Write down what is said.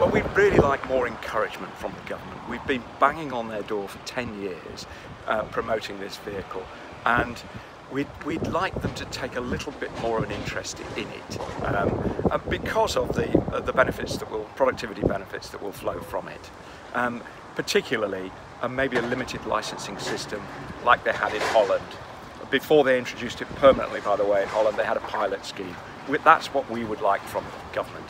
Well, we'd really like more encouragement from the government. We've been banging on their door for 10 years uh, promoting this vehicle and we'd, we'd like them to take a little bit more of an interest in it um, because of the, uh, the benefits that will, productivity benefits that will flow from it. Um, particularly uh, maybe a limited licensing system like they had in Holland. Before they introduced it permanently, by the way, in Holland, they had a pilot scheme. That's what we would like from government.